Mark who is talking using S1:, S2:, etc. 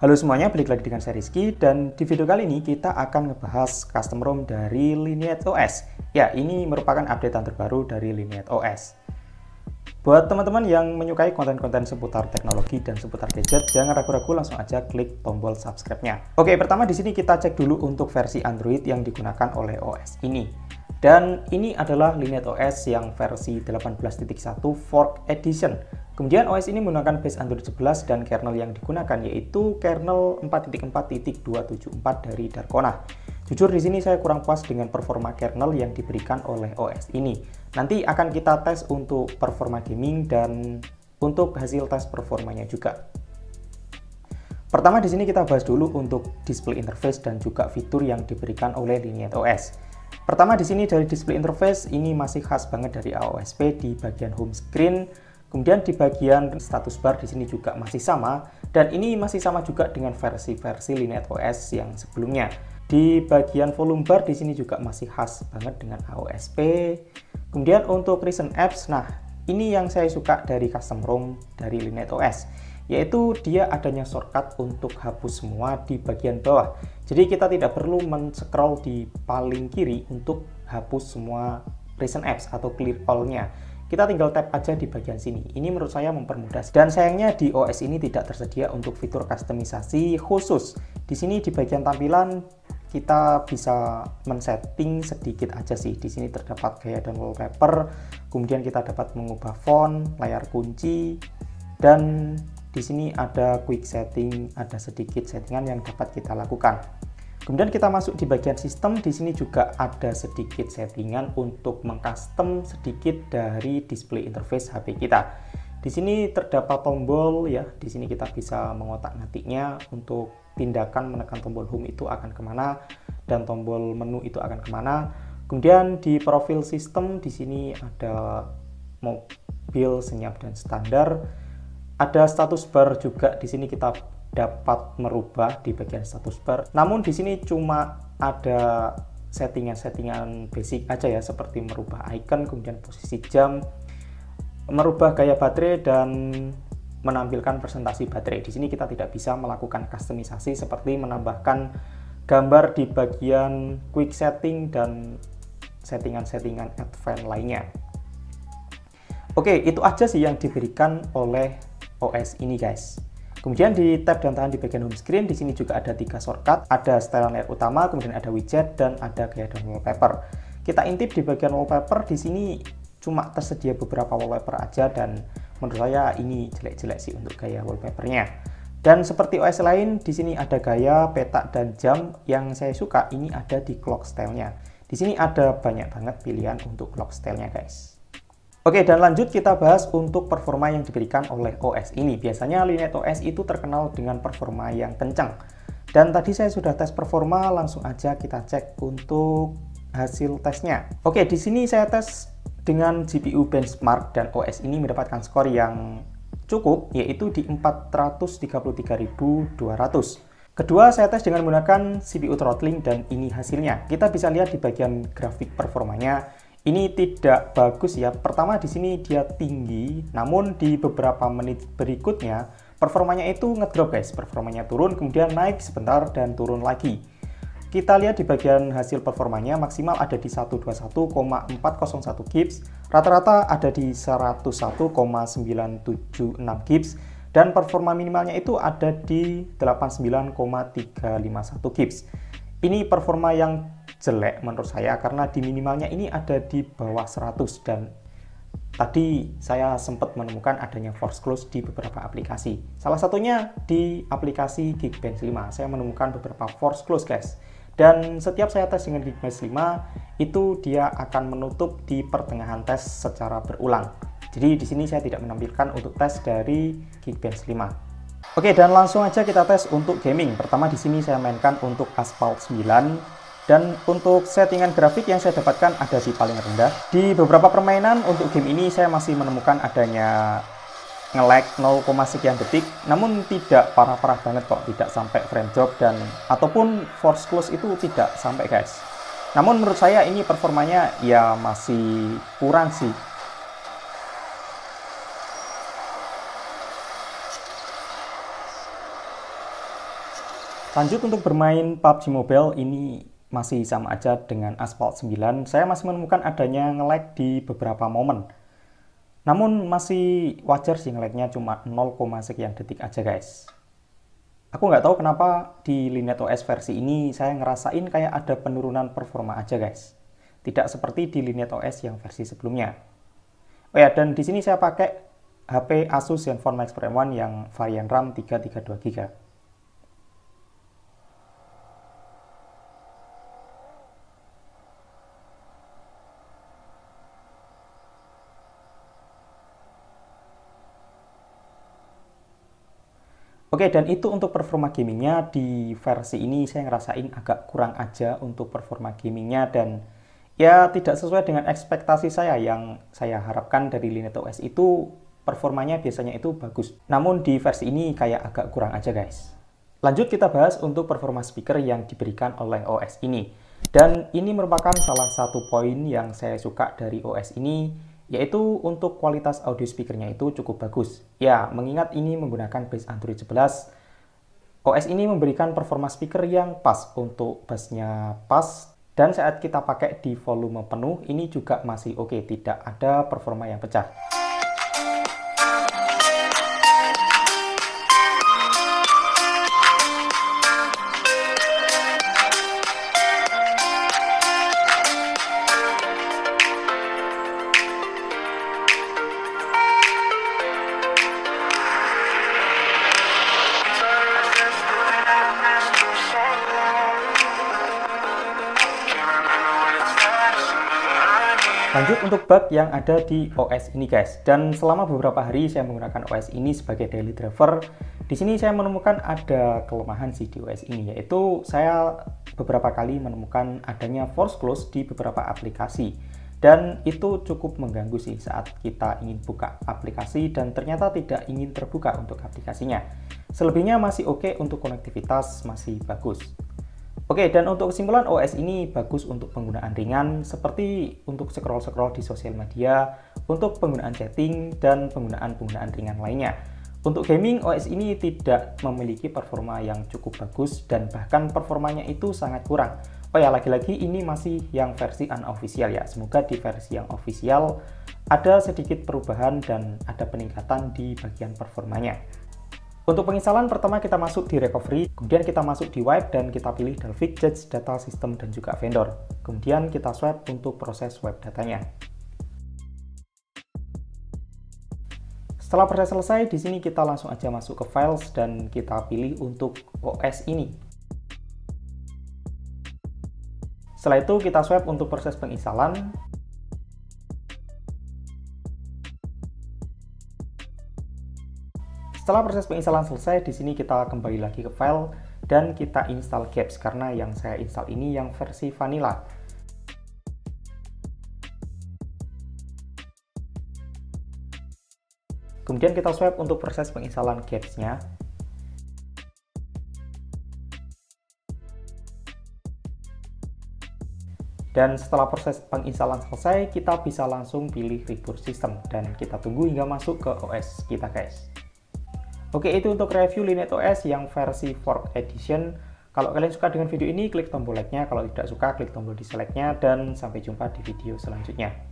S1: Halo semuanya, balik lagi dengan saya Rizky dan di video kali ini kita akan ngebahas custom ROM dari Lineage OS. Ya, ini merupakan updatean terbaru dari Lineage OS. Buat teman-teman yang menyukai konten-konten seputar teknologi dan seputar gadget, jangan ragu-ragu langsung aja klik tombol subscribe-nya. Oke, pertama di sini kita cek dulu untuk versi Android yang digunakan oleh OS ini. Dan ini adalah Lineage OS yang versi 18.1 Fork Edition Kemudian OS ini menggunakan base Android 11 dan kernel yang digunakan yaitu kernel 4.4.274 dari Darkona. Jujur di sini saya kurang puas dengan performa kernel yang diberikan oleh OS ini. Nanti akan kita tes untuk performa gaming dan untuk hasil tes performanya juga. Pertama di sini kita bahas dulu untuk display interface dan juga fitur yang diberikan oleh Lineage OS. Pertama di sini dari display interface ini masih khas banget dari AOSP di bagian home screen Kemudian di bagian status bar di sini juga masih sama dan ini masih sama juga dengan versi-versi Lineage OS yang sebelumnya. Di bagian volume bar di sini juga masih khas banget dengan AOSP. Kemudian untuk recent apps, nah ini yang saya suka dari custom ROM dari Lineage OS yaitu dia adanya shortcut untuk hapus semua di bagian bawah. Jadi kita tidak perlu men-scroll di paling kiri untuk hapus semua recent apps atau clear all-nya kita tinggal tap aja di bagian sini. Ini menurut saya mempermudah. Dan sayangnya di OS ini tidak tersedia untuk fitur kustomisasi khusus. Di sini di bagian tampilan kita bisa men-setting sedikit aja sih. Di sini terdapat gaya dan wallpaper, kemudian kita dapat mengubah font, layar kunci, dan di sini ada quick setting, ada sedikit settingan yang dapat kita lakukan. Kemudian kita masuk di bagian sistem, di sini juga ada sedikit settingan untuk mengcustom sedikit dari display interface HP kita. Di sini terdapat tombol ya, di sini kita bisa mengotak-ngatiknya untuk tindakan menekan tombol home itu akan ke mana dan tombol menu itu akan ke mana. Kemudian di profil sistem di sini ada mobil senyap dan standar. Ada status bar juga di sini kita dapat merubah di bagian status bar. Namun di sini cuma ada settingan-settingan basic aja ya seperti merubah icon, kemudian posisi jam, merubah gaya baterai dan menampilkan presentasi baterai. Di sini kita tidak bisa melakukan kustomisasi seperti menambahkan gambar di bagian quick setting dan settingan-settingan advance lainnya. Oke, itu aja sih yang diberikan oleh OS ini guys. Kemudian di tab dan tahan di bagian home screen, di sini juga ada tiga shortcut, ada style layer utama, kemudian ada widget, dan ada gaya dan wallpaper. Kita intip di bagian wallpaper, di sini cuma tersedia beberapa wallpaper aja, dan menurut saya ini jelek-jelek sih untuk gaya wallpapernya. Dan seperti OS lain, di sini ada gaya, peta, dan jam. Yang saya suka ini ada di clock style-nya. Di sini ada banyak banget pilihan untuk clock style-nya guys. Oke, dan lanjut kita bahas untuk performa yang diberikan oleh OS ini. Biasanya Lineage OS itu terkenal dengan performa yang kencang. Dan tadi saya sudah tes performa, langsung aja kita cek untuk hasil tesnya. Oke, di sini saya tes dengan GPU benchmark dan OS ini mendapatkan skor yang cukup, yaitu di 433.200. Kedua, saya tes dengan menggunakan CPU throttling dan ini hasilnya. Kita bisa lihat di bagian grafik performanya, ini tidak bagus ya. Pertama di sini dia tinggi, namun di beberapa menit berikutnya performanya itu ngedrop guys. Performanya turun, kemudian naik sebentar dan turun lagi. Kita lihat di bagian hasil performanya maksimal ada di 121,401 gips, rata-rata ada di 101,976 gips, dan performa minimalnya itu ada di 89,351 gips. Ini performa yang jelek menurut saya karena di minimalnya ini ada di bawah 100 dan tadi saya sempat menemukan adanya force close di beberapa aplikasi. Salah satunya di aplikasi Geekbench 5. Saya menemukan beberapa force close guys. Dan setiap saya tes dengan Geekbench 5 itu dia akan menutup di pertengahan tes secara berulang. Jadi di sini saya tidak menampilkan untuk tes dari Geekbench 5. Oke, dan langsung aja kita tes untuk gaming. Pertama di sini saya mainkan untuk Asphalt 9 dan untuk settingan grafik yang saya dapatkan ada di paling rendah. Di beberapa permainan untuk game ini saya masih menemukan adanya nge-lag 0, sekian detik, namun tidak parah-parah banget kok, tidak sampai frame drop dan ataupun force close itu tidak sampai guys. Namun menurut saya ini performanya ya masih kurang sih Lanjut untuk bermain PUBG Mobile ini masih sama aja dengan Asphalt 9. Saya masih menemukan adanya nge-lag di beberapa momen. Namun masih wajar sih nge-lagnya cuma 0, sekian detik aja guys. Aku nggak tahu kenapa di Lineage OS versi ini saya ngerasain kayak ada penurunan performa aja guys. Tidak seperti di Lineage OS yang versi sebelumnya. Oh ya, dan di sini saya pakai HP Asus Zenfone Max Pro M1 yang varian RAM 332GB. Oke, dan itu untuk performa gamingnya di versi ini saya ngerasain agak kurang aja untuk performa gamingnya dan ya tidak sesuai dengan ekspektasi saya yang saya harapkan dari Lineage OS itu performanya biasanya itu bagus. Namun di versi ini kayak agak kurang aja guys. Lanjut kita bahas untuk performa speaker yang diberikan oleh OS ini. Dan ini merupakan salah satu poin yang saya suka dari OS ini yaitu untuk kualitas audio speakernya itu cukup bagus. Ya, mengingat ini menggunakan base Android 11, OS ini memberikan performa speaker yang pas untuk bassnya pas, dan saat kita pakai di volume penuh, ini juga masih oke, okay, tidak ada performa yang pecah. Lanjut untuk bug yang ada di OS ini guys. Dan selama beberapa hari saya menggunakan OS ini sebagai daily driver, di sini saya menemukan ada kelemahan sih di OS ini yaitu saya beberapa kali menemukan adanya force close di beberapa aplikasi. Dan itu cukup mengganggu sih saat kita ingin buka aplikasi dan ternyata tidak ingin terbuka untuk aplikasinya. Selebihnya masih oke okay untuk konektivitas, masih bagus. Oke, dan untuk kesimpulan OS ini bagus untuk penggunaan ringan seperti untuk scroll-scroll di sosial media, untuk penggunaan chatting, dan penggunaan-penggunaan ringan lainnya. Untuk gaming, OS ini tidak memiliki performa yang cukup bagus dan bahkan performanya itu sangat kurang. Oh ya, lagi-lagi ini masih yang versi unofficial ya. Semoga di versi yang official ada sedikit perubahan dan ada peningkatan di bagian performanya. Untuk penginstalan pertama kita masuk di recovery, kemudian kita masuk di wipe dan kita pilih Dalvik, Judge, Data System, dan juga Vendor. Kemudian kita swipe untuk proses web datanya. Setelah proses selesai, di sini kita langsung aja masuk ke files dan kita pilih untuk OS ini. Setelah itu kita swipe untuk proses penginstalan, Setelah proses penginstalan selesai, di sini kita kembali lagi ke file dan kita install Gaps karena yang saya install ini yang versi vanilla. Kemudian kita swipe untuk proses penginstalan Gaps-nya. Dan setelah proses penginstalan selesai, kita bisa langsung pilih reboot system dan kita tunggu hingga masuk ke OS kita guys. Oke, itu untuk review Lineage OS yang versi 4 Edition. Kalau kalian suka dengan video ini, klik tombol like-nya. Kalau tidak suka, klik tombol dislike-nya. Dan sampai jumpa di video selanjutnya.